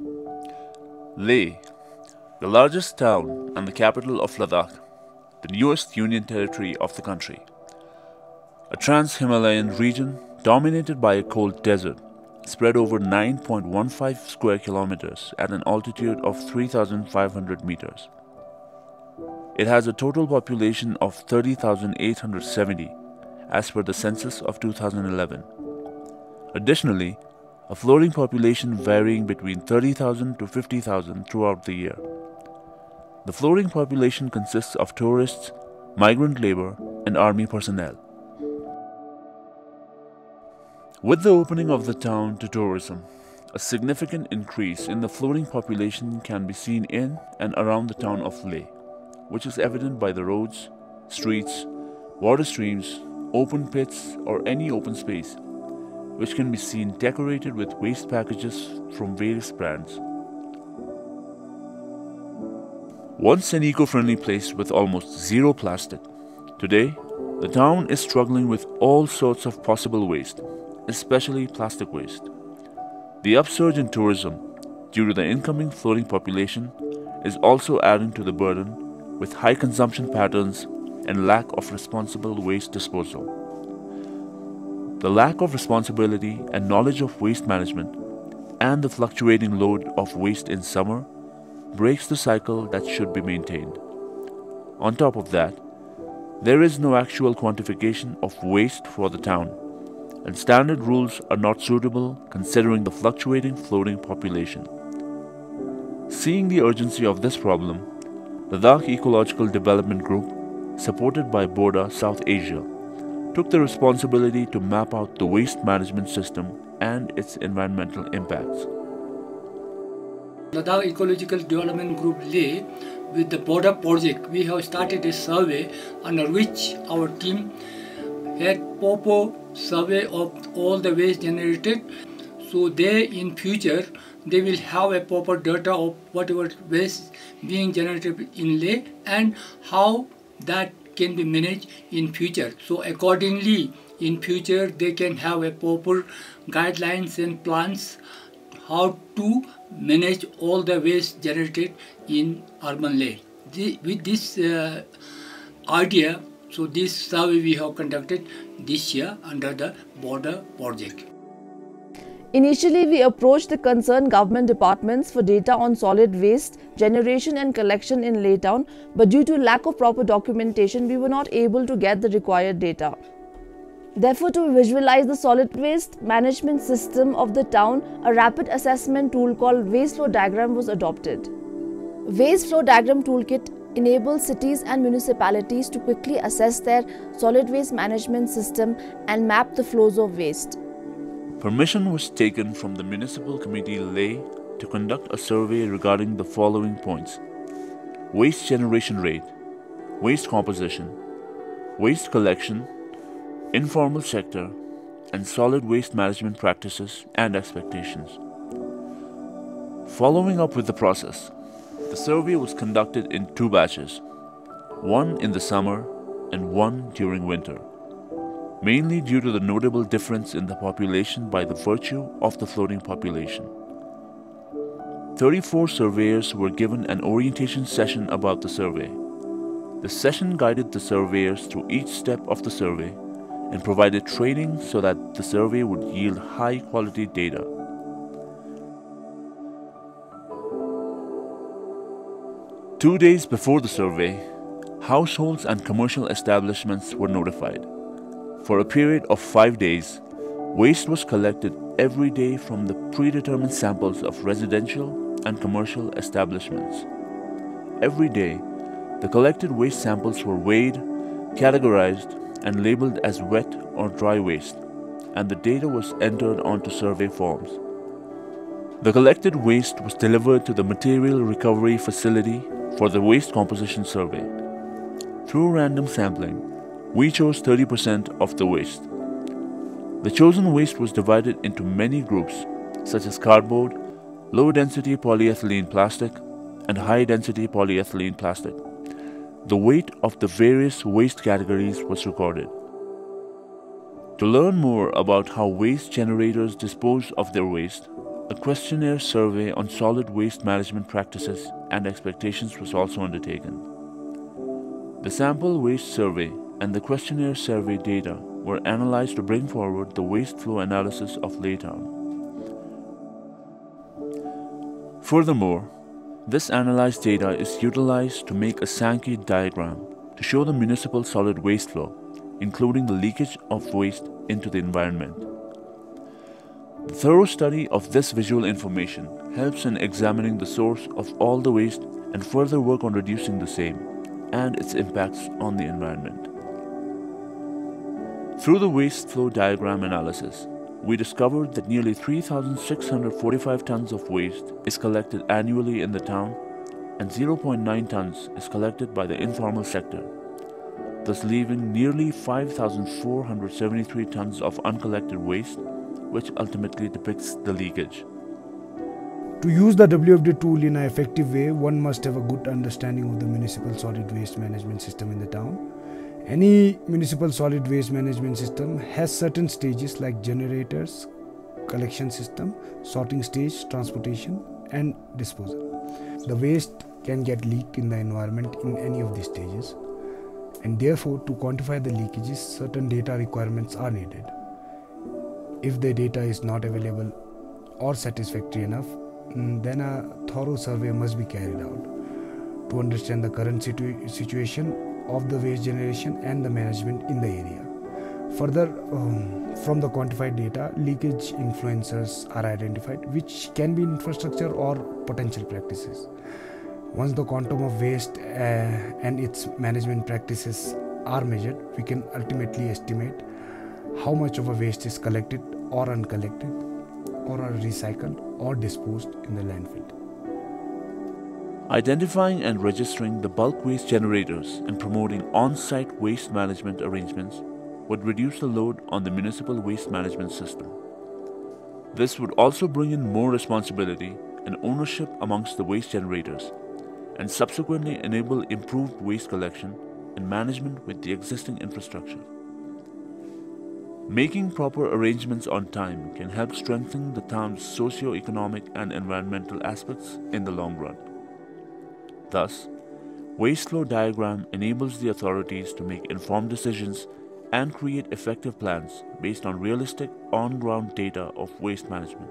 Leh, the largest town and the capital of Ladakh, the newest union territory of the country. A trans Himalayan region dominated by a cold desert, spread over 9.15 square kilometers at an altitude of 3,500 meters. It has a total population of 30,870 as per the census of 2011. Additionally, a floating population varying between 30,000 to 50,000 throughout the year. The floating population consists of tourists, migrant labor, and army personnel. With the opening of the town to tourism, a significant increase in the floating population can be seen in and around the town of Leh, which is evident by the roads, streets, water streams, open pits, or any open space which can be seen decorated with waste packages from various brands. Once an eco friendly place with almost zero plastic, today the town is struggling with all sorts of possible waste, especially plastic waste. The upsurge in tourism due to the incoming floating population is also adding to the burden with high consumption patterns and lack of responsible waste disposal. The lack of responsibility and knowledge of waste management and the fluctuating load of waste in summer breaks the cycle that should be maintained. On top of that, there is no actual quantification of waste for the town, and standard rules are not suitable considering the fluctuating floating population. Seeing the urgency of this problem, the Ladakh Ecological Development Group, supported by BORDA South Asia, took the responsibility to map out the waste management system and its environmental impacts. Ladakh Ecological Development Group Leh, with the BORDA project, we have started a survey under which our team had proper survey of all the waste generated. So they in future they will have a proper data of whatever waste being generated in Leh and how that can be managed in future. So accordingly, in future they can have a proper guidelines and plans how to manage all the waste generated in urban Leh. The, with this uh, idea, so this survey we have conducted this year under the BORDA project. Initially, we approached the concerned government departments for data on solid waste generation and collection in Leh Town, but due to lack of proper documentation, we were not able to get the required data. Therefore, to visualize the solid waste management system of the town, a rapid assessment tool called Waste Flow Diagram was adopted. Waste Flow Diagram Toolkit enables cities and municipalities to quickly assess their solid waste management system and map the flows of waste. Permission was taken from the Municipal Committee Leh to conduct a survey regarding the following points waste generation rate, waste composition, waste collection, informal sector, and solid waste management practices and expectations. Following up with the process, the survey was conducted in two batches one in the summer and one during winter mainly due to the notable difference in the population by the virtue of the floating population. 34 surveyors were given an orientation session about the survey. The session guided the surveyors through each step of the survey and provided training so that the survey would yield high quality data. Two days before the survey, households and commercial establishments were notified. For a period of five days, waste was collected every day from the predetermined samples of residential and commercial establishments. Every day, the collected waste samples were weighed, categorized, and labeled as wet or dry waste, and the data was entered onto survey forms. The collected waste was delivered to the Material Recovery Facility for the Waste Composition Survey. Through random sampling, we chose 30% of the waste. The chosen waste was divided into many groups, such as cardboard, low density polyethylene plastic, and high density polyethylene plastic. The weight of the various waste categories was recorded. To learn more about how waste generators dispose of their waste, a questionnaire survey on solid waste management practices and expectations was also undertaken. The sample waste survey and the questionnaire survey data were analyzed to bring forward the waste flow analysis of Leh Town. Furthermore, this analyzed data is utilized to make a Sankey diagram to show the municipal solid waste flow, including the leakage of waste into the environment. The thorough study of this visual information helps in examining the source of all the waste and further work on reducing the same and its impacts on the environment. Through the waste flow diagram analysis, we discovered that nearly 3,645 tons of waste is collected annually in the town and 0.9 tons is collected by the informal sector, thus leaving nearly 5,473 tons of uncollected waste which ultimately depicts the leakage. To use the WFD tool in an effective way, one must have a good understanding of the municipal solid waste management system in the town. Any municipal solid waste management system has certain stages like generators, collection system, sorting stage, transportation, and disposal. The waste can get leaked in the environment in any of these stages, and therefore, to quantify the leakages, certain data requirements are needed. If the data is not available or satisfactory enough, mm, then a thorough survey must be carried out to understand the current situ- situation of the waste generation and the management in the area. Further, um, from the quantified data, leakage influencers are identified, which can be infrastructure or potential practices. Once the quantum of waste uh, and its management practices are measured, we can ultimately estimate how much of a waste is collected or uncollected or are recycled or disposed in the landfill. Identifying and registering the bulk waste generators and promoting on site waste management arrangements would reduce the load on the municipal waste management system. This would also bring in more responsibility and ownership amongst the waste generators and subsequently enable improved waste collection and management with the existing infrastructure. Making proper arrangements on time can help strengthen the town's socio-economic and environmental aspects in the long run. Thus, waste flow diagram enables the authorities to make informed decisions and create effective plans based on realistic on-ground data of waste management.